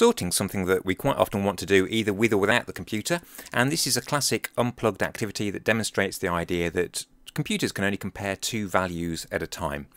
Sorting something that we quite often want to do either with or without the computer, and this is a classic unplugged activity that demonstrates the idea that computers can only compare two values at a time.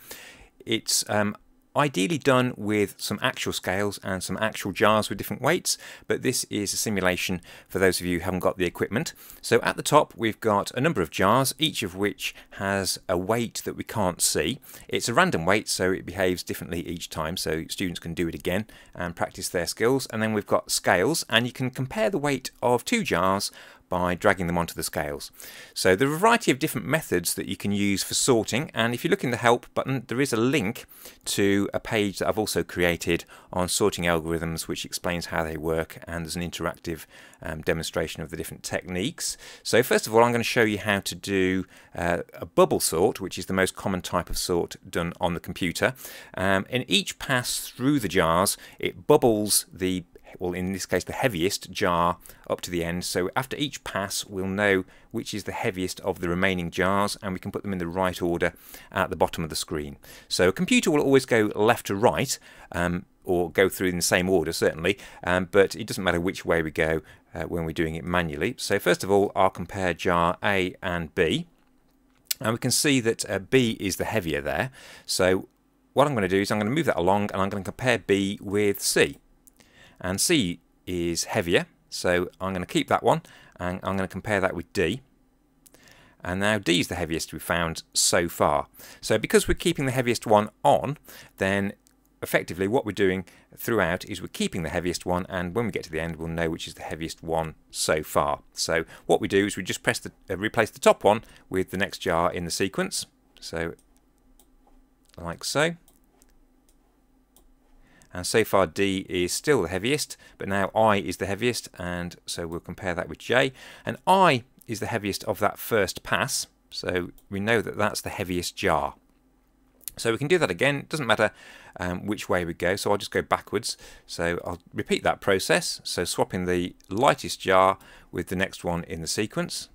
It's um, ideally done with some actual scales and some actual jars with different weights, but this is a simulation for those of you who haven't got the equipment. So at the top we've got a number of jars, each of which has a weight that we can't see. It's a random weight, so it behaves differently each time, so students can do it again and practice their skills. And then we've got scales, and you can compare the weight of two jars by dragging them onto the scales. So there are a variety of different methods that you can use for sorting and if you look in the help button there is a link to a page that I've also created on sorting algorithms which explains how they work and there's an interactive um, demonstration of the different techniques. So first of all I'm going to show you how to do uh, a bubble sort which is the most common type of sort done on the computer. Um, in each pass through the jars it bubbles the well in this case the heaviest jar up to the end. So after each pass we'll know which is the heaviest of the remaining jars and we can put them in the right order at the bottom of the screen. So a computer will always go left to right um, or go through in the same order certainly um, but it doesn't matter which way we go uh, when we're doing it manually. So first of all I'll compare jar A and B and we can see that uh, B is the heavier there. So what I'm going to do is I'm going to move that along and I'm going to compare B with C and C is heavier. So I'm going to keep that one and I'm going to compare that with D. And now D is the heaviest we've found so far. So because we're keeping the heaviest one on then effectively what we're doing throughout is we're keeping the heaviest one and when we get to the end we'll know which is the heaviest one so far. So what we do is we just press the uh, replace the top one with the next jar in the sequence. So like so and so far D is still the heaviest but now I is the heaviest and so we'll compare that with J. And I is the heaviest of that first pass so we know that that's the heaviest jar. So we can do that again. It doesn't matter um, which way we go so I'll just go backwards. So I'll repeat that process. So swapping the lightest jar with the next one in the sequence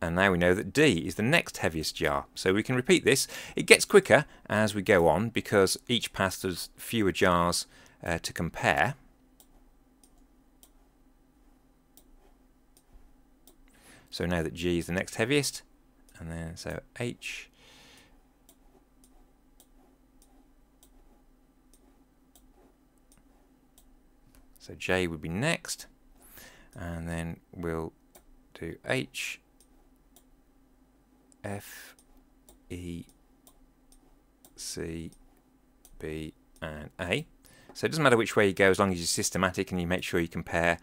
and now we know that D is the next heaviest jar. So we can repeat this. It gets quicker as we go on because each pass has fewer jars uh, to compare. So now that G is the next heaviest, and then so H, so J would be next, and then we'll do H, F, E, C, B, and A. So it doesn't matter which way you go as long as you're systematic and you make sure you compare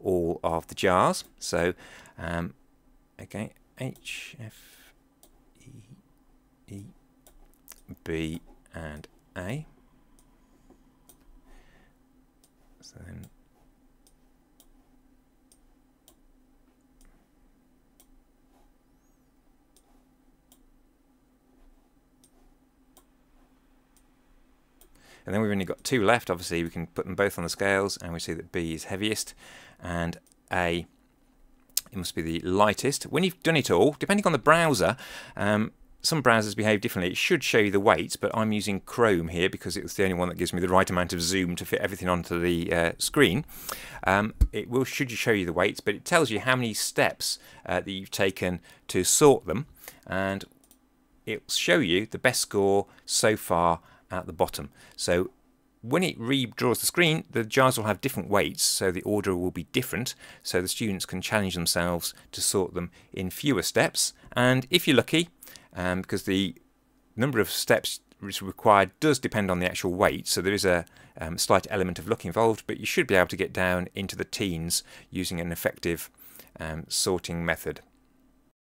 all of the jars. So, um, okay, H, F, E, E, B, and A. So then And then we've only got two left. Obviously, we can put them both on the scales, and we see that B is heaviest, and A it must be the lightest. When you've done it all, depending on the browser, um, some browsers behave differently. It should show you the weights, but I'm using Chrome here because it's the only one that gives me the right amount of zoom to fit everything onto the uh, screen. Um, it will should show you the weights, but it tells you how many steps uh, that you've taken to sort them, and it will show you the best score so far at the bottom. So when it redraws the screen, the jars will have different weights, so the order will be different, so the students can challenge themselves to sort them in fewer steps. And if you're lucky, um, because the number of steps required does depend on the actual weight, so there is a um, slight element of luck involved, but you should be able to get down into the teens using an effective um, sorting method.